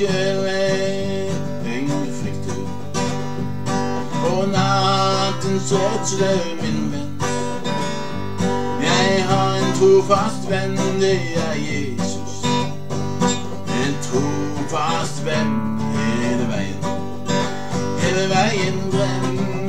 kjøring frykter. Og nattens redsler, min venn. Jeg har en trofast venn, det er Jesus. En trofast venn hele veien. Hele veien frem.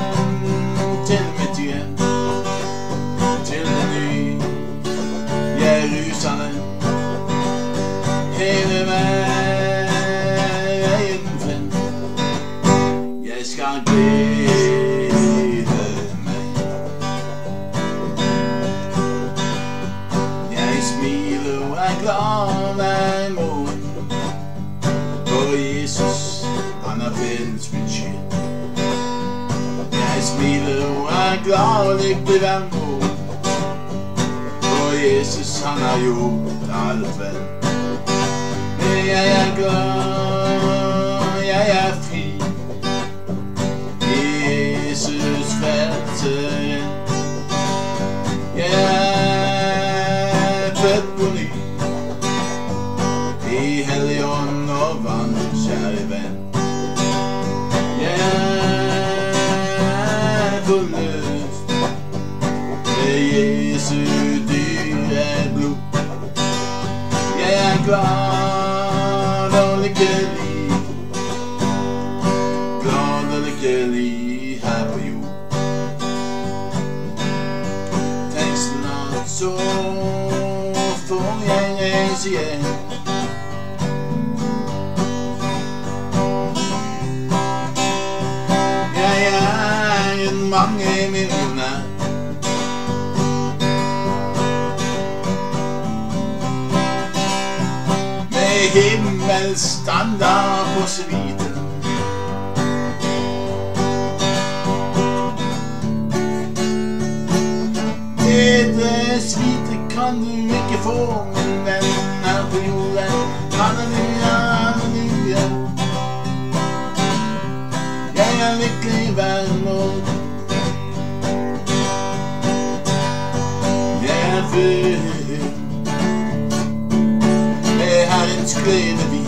Og er glad og lykkelig hver morgen. For Jesus, han har gjort alt vel. Men jeg er glad, jeg er fri. Jesus frelseren. Jeg er født på ny. I hellig ånd og vann, kjære venn. Glad og lykkelig. Glad og lykkelig her på jord. Tenk snart så får jeg reise Med himmelstandard på sviten. Dette suite kan du ikke få, men den her på jorden. Halleluja, halleluja. Jeg er lykkelig hver morgen. Jeg er født Herrens gledevin.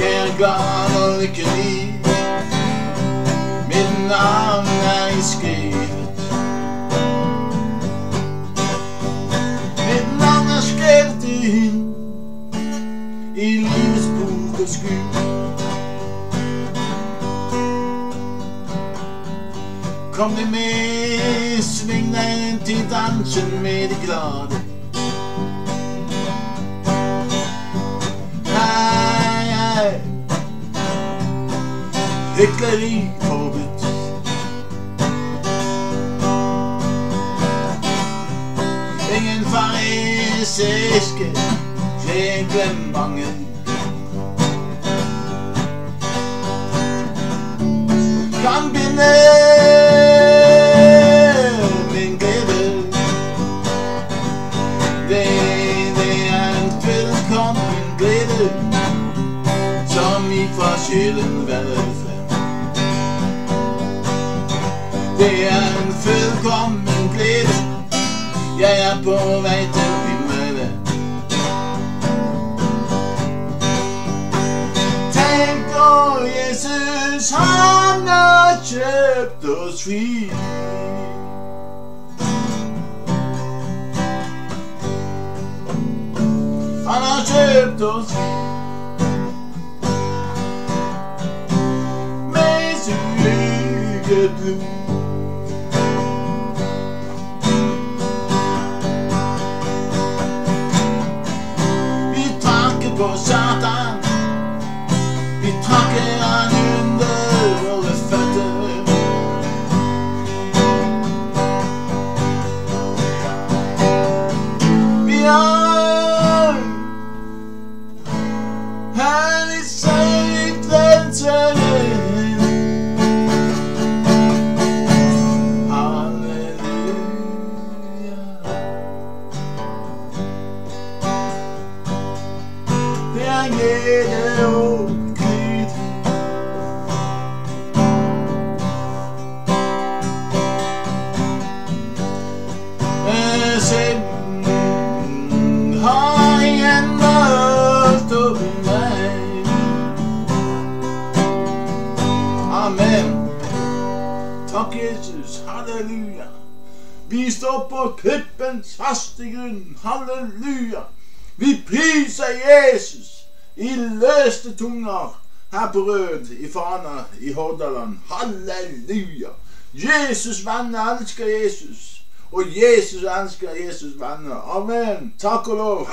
Jeg er glad og lykkelig. Mitt navn er skrevet. Mitt navn er skrevet inn i livets bok og sky. Kom deg med, sving deg til dansen med de glade. Hykleri forbudt. Ingen fariseiske reglementer. Kan binde som ifra sjelen veller frem. Det er en fullkommen glede. Jeg er på vei til himmelen. Tenk å Jesus, han har kjøpt oss fri. Han har kjøpt oss fri. Med blod. Takker på Satan. Vi Takk, Jesus. Halleluja. Vi står på klippens faste grunn. Halleluja. Vi priser Jesus i løste tunger her på Rød i Fana i Hordaland. Halleluja. Jesus venner elsker Jesus. Og Jesus elsker Jesus venner. Amen. Takk og lov.